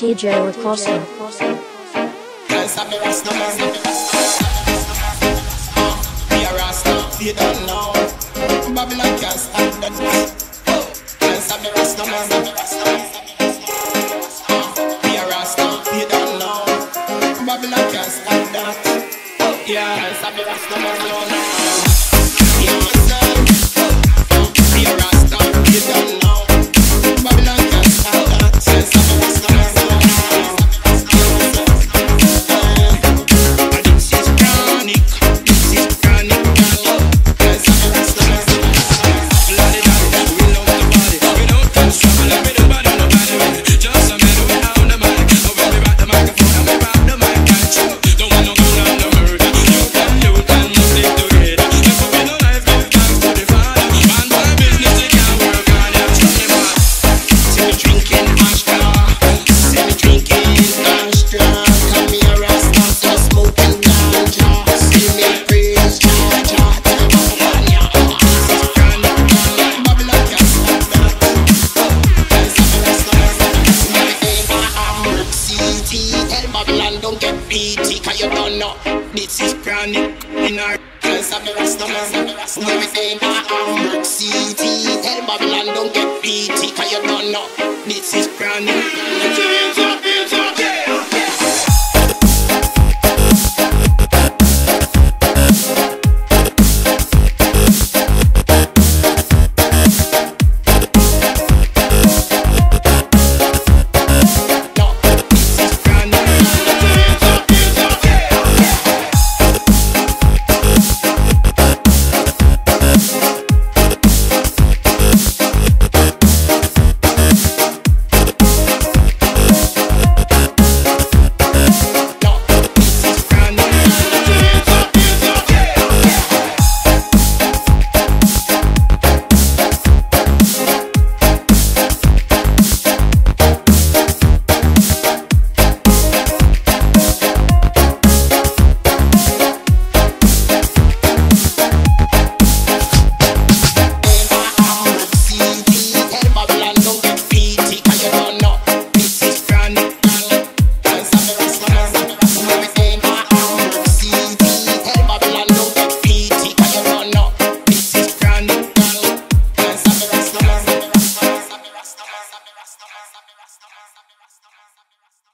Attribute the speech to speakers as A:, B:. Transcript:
A: DJ Corso.
B: Can't stop the Rasta can't stop the Can't stop the Yeah, you don't know. This is chronic in our hands of the rest of us. We're in our 何?